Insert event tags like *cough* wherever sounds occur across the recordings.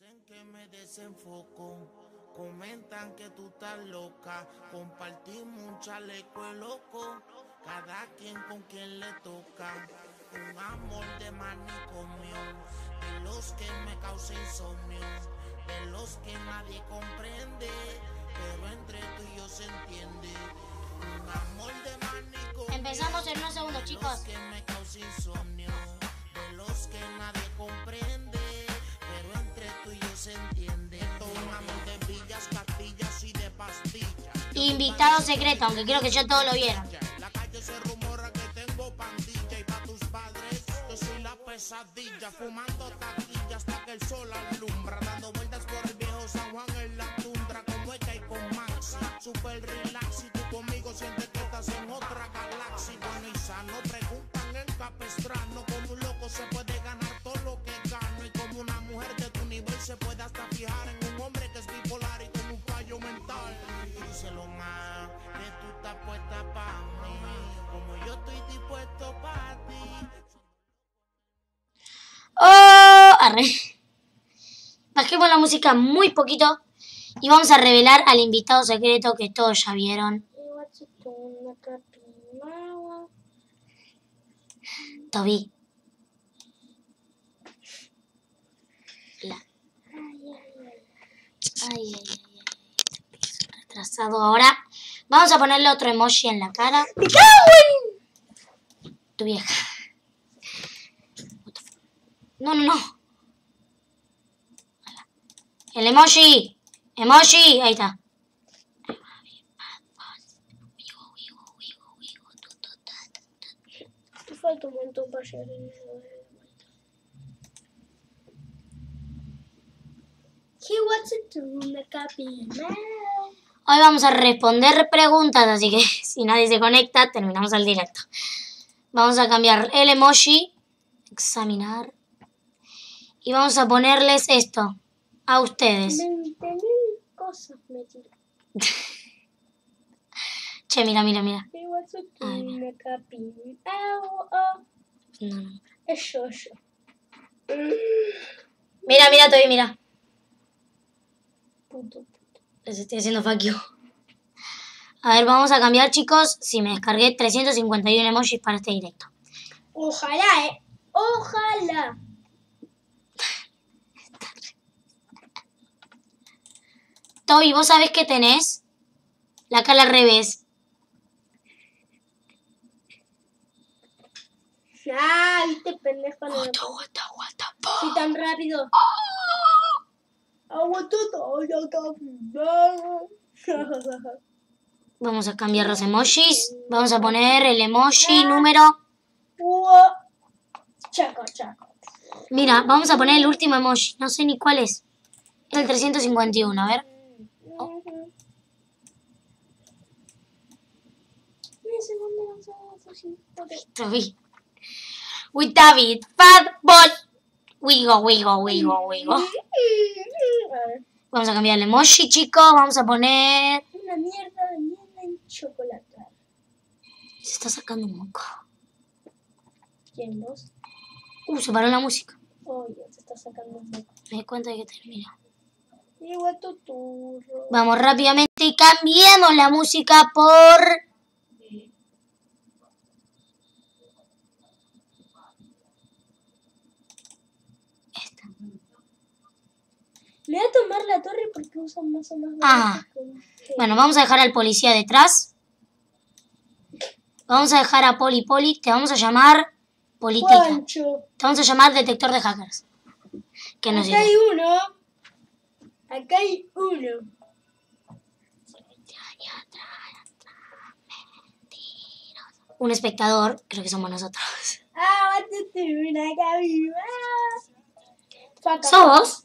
Dicen que me desenfoco, comentan que tú estás loca, compartimos un chaleco de loco, cada quien con quien le toca, un amor de manicomio, de los que me causa insomnio, de los que nadie comprende, pero entre tú y yo se entiende, un amor de manicomio. Empezamos en unos segundos, de chicos. los que me causa insomnio, de los que nadie comprende, Invitado secreto, aunque creo que ya todos lo vieron. Yo pesadilla, fumando taquilla hasta que el sol alumbra, dando vueltas por el viejo San Juan en la tundra, como ella y con Maxi, super relax y tú conmigo sientes que estás en otra galaxia, sano, preguntan en Capestrano, como un loco se puede ¡Oh! Arre. Bajemos la música muy poquito y vamos a revelar al invitado secreto que todos ya vieron. Toby. La- ay, ay, ay. Retrasado ahora. Vamos a ponerle otro emoji en la cara. ¡Me cago en! Tu vieja. No, no, no. El emoji. Emoji. Ahí está. Falta un montón para llegar en. He wants to do the copy now. Hoy vamos a responder preguntas, así que *laughs* si nadie se conecta, terminamos el directo. Vamos a cambiar el emoji, examinar, y vamos a ponerles esto a ustedes. 20.000 cosas me. *laughs* Che, mira, mira, mira. Ay, mira. No, no. es yo, yo. Mira, mira, Toby, mira. Puto. Les estoy haciendo fuck you. A ver, vamos a cambiar, chicos. Si me descargué 351 emojis para este directo. Ojalá, eh. Ojalá. Toby, ¿vos sabés qué tenés? La cara al revés. Ah, viste, pendejo. No Aguanta, aguanta, aguanta. po. Fui tan rápido. Aguanto *laughs* Vamos a cambiar los emojis. Vamos a poner el emoji número... Chaco, chaco. Mira, vamos a poner el último emoji. No sé ni cuál es. El 351, a ver. Toby. With David. Fat ball. Wigo, wigo, wigo, wigo. Vamos a cambiar el emoji, chicos. Vamos a poner... Una mierda de mierda en chocolate. Se está sacando un moco. ¿Quién vos? Uh, se paró la música. Oh, ya se está sacando un moco. Me di cuenta de que termina. Igual tu turro. Vamos rápidamente y cambiemos la música por... Me voy a tomar la torre porque usan más o más Ah. que- Bueno, vamos a dejar al policía detrás. Vamos a dejar a Poli Poli. Te vamos a llamar Politica. Te vamos a llamar detector de hackers. Que nos Acá hay uno. Acá hay uno. Un espectador, creo que somos nosotros. Ah, cabina. Faca. ¿Sos vos?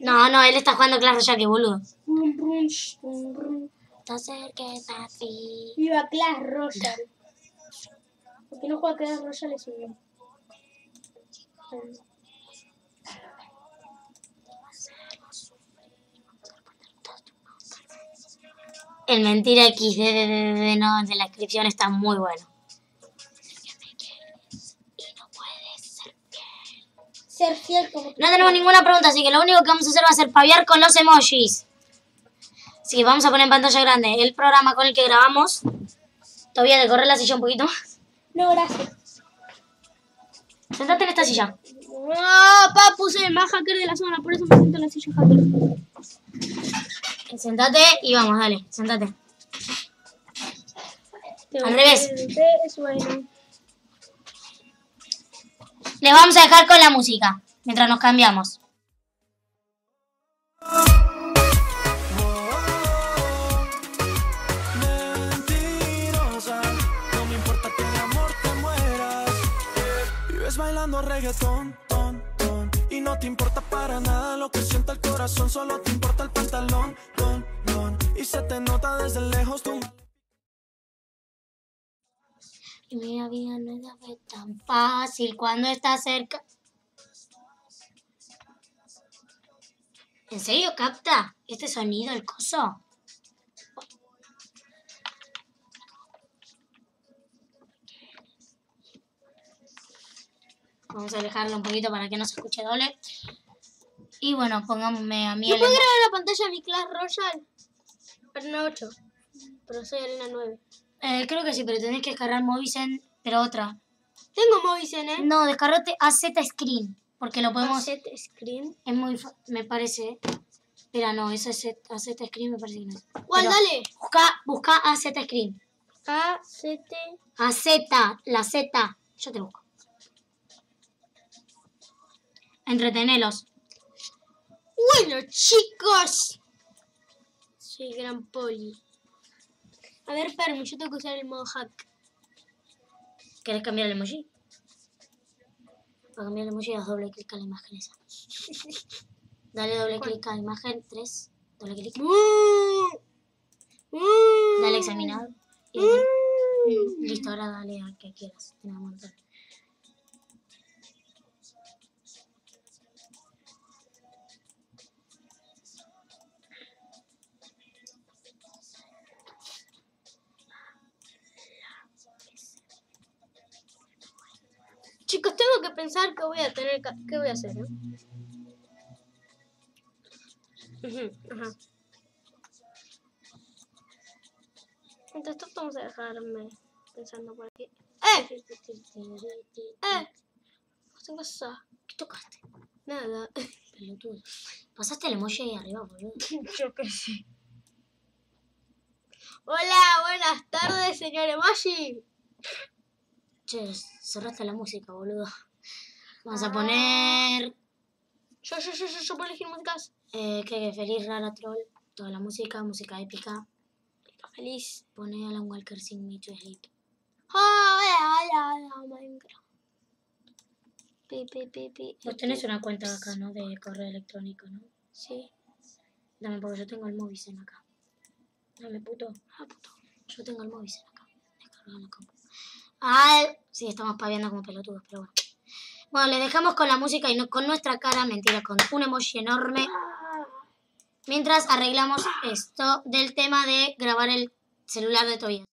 No, no, él está jugando Clash Royale, que boludo. Te acerques a ti. Viva Clash Royale. ¿Por qué no juega Clash Royale es un El mentira X de, de, de, de- no, de la descripción está muy bueno. Ser fiel como No tenemos ninguna pregunta, así que lo único que vamos a hacer va a ser paviar con los emojis. Así que vamos a poner en pantalla grande el programa con el que grabamos. Todavía de correr la silla un poquito más. No, gracias. Sentate en esta silla. No, papu, soy el más hacker de la zona, por eso me siento en la silla hacker. Sentate y vamos, dale, sentate. Al revés. Es bueno. Les vamos a dejar con la música mientras nos cambiamos. bailando reggaetón, ton, ton. Y no te importa para nada lo que sienta el corazón. Solo te importa el pantalón, ton, ton. Y se te nota desde lejos tu. Y mi vida no es tan fácil cuando estás cerca. ¿En serio capta este sonido el coso? Vamos a alejarlo un poquito para que no se escuche doble. Y bueno, pónganme a mí Yo el puedo grabar la pantalla de mi Clash Royale. Arena 8. Pero soy Arena 9. Eh, creo que sí, pero tenés que descargar Movicen, pero otra. Tengo Movicen, ¿eh? No, descargate AZ Screen, porque lo podemos... Asset Screen. Es muy... fa- me parece... Espera, no, es AZ Screen me parece que no es. ¿Cuál? Pero Dale. Busca, busca AZ Screen. A, C, T. AZ, la Z. Yo te busco. Entretenelos. Bueno, chicos. Soy gran poli. A ver, Fermi, yo tengo que usar el modo hack. ¿Querés cambiar el emoji? Para cambiar el emoji das doble clic a la imagen esa. *laughs* Dale doble clic a la imagen 3. Doble clic. Dale a examinar. Y Mm, Listo, ahora dale al que quieras. Un montón. Tengo que pensar qué voy a tener, qué voy a hacer, ¿eh? Ajá. Entonces, vamos a dejarme pensando por aquí. ¡Eh! ¡Eh! ¿Qué pasa? ¿Qué tocaste? Nada. *laughs* Pelotudo. Pasaste el emoji ahí arriba, boludo. *laughs* Yo qué sé. Hola, buenas tardes, señor Emoji. Che, cerraste la música, boludo. Vamos a Ah. poner. Yo, yo, yo, yo, yo puedo elegir músicas. Eh, que feliz rara troll. Toda la música, música épica. Feliz. Pone Alan Walker Sing Me to Sleep. Hola, Minecraft. Pi, pi, pi, pi. Vos tenés una cuenta acá, ¿no? De correo electrónico, ¿no? Sí. Dame, porque yo tengo el Movicen acá. Dame, puto. Ah, puto. Yo tengo el Movicen acá. La compu. Ah, sí, estamos paviando como pelotudos, pero bueno. Bueno, les dejamos con la música y no, con nuestra cara, mentira, con un emoji enorme. Mientras arreglamos esto del tema de grabar el celular de Tobias.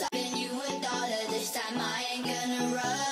side. And you a dollar this time, I ain't gonna run.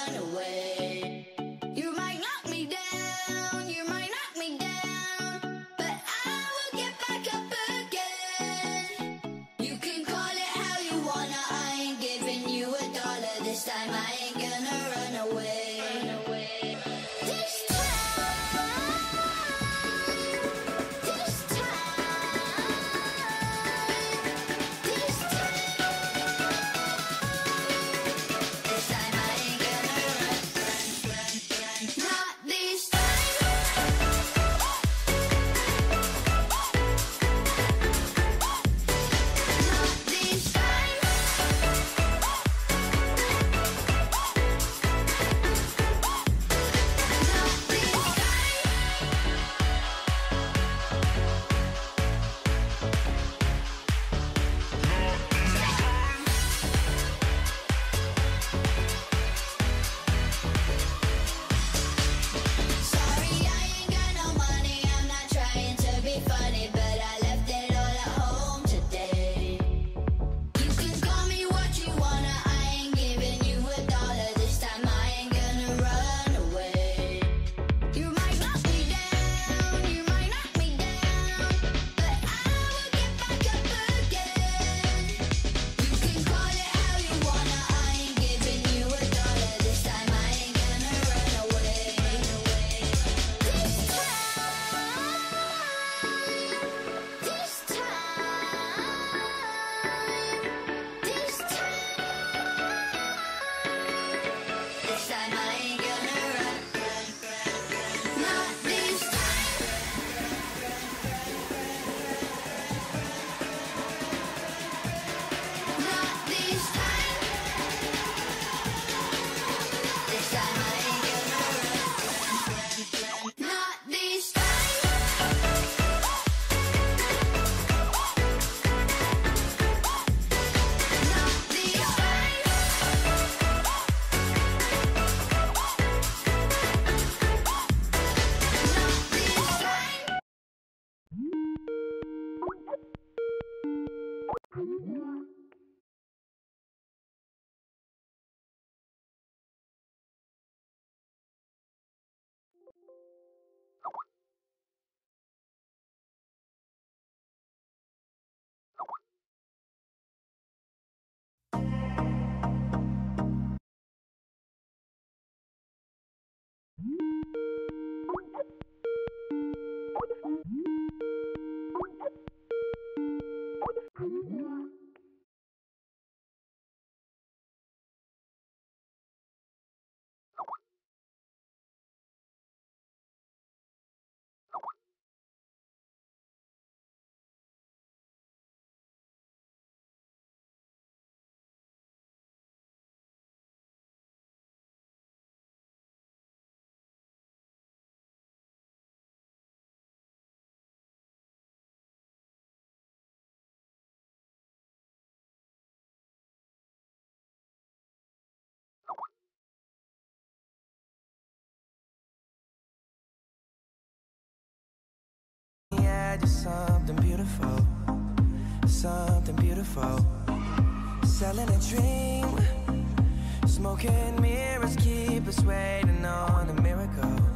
Mm-hmm. you something beautiful, something beautiful. Selling a dream, smoking mirrors keep us waiting on a miracle.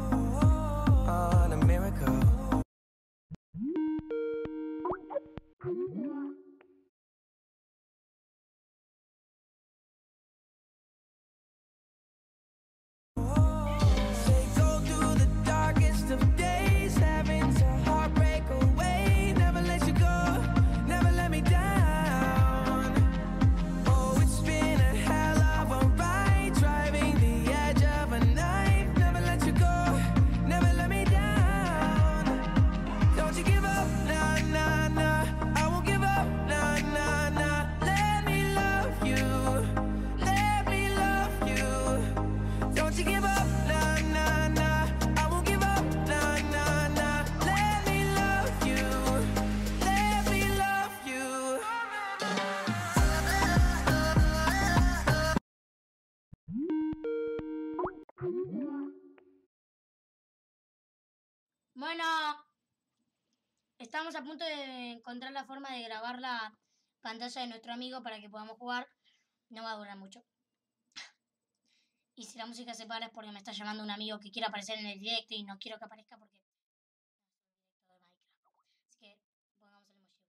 Bueno, estamos a punto de encontrar la forma de grabar la pantalla de nuestro amigo para que podamos jugar. No va a durar mucho. Y si la música se para es porque me está llamando un amigo que quiere aparecer en el directo y no quiero que aparezca porque... Así que pongamos el emoji.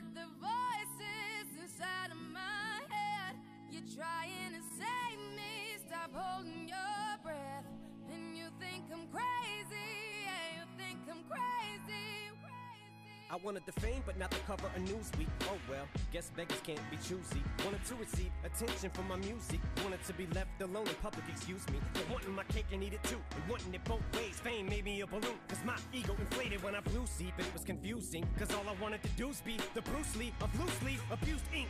With the voices inside of my head. You're trying to save me, stop holding your I wanted the fame, but not the cover of Newsweek. Oh well, guess beggars can't be choosy. Wanted to receive attention from my music. Wanted to be left alone in public, excuse me. But wanting my cake and eat it too. And wanting it both ways. Fame made me a balloon. Cause my ego inflated when I flew see, but it was confusing. Cause all I wanted to do was be the Bruce Lee of loosely abused ink.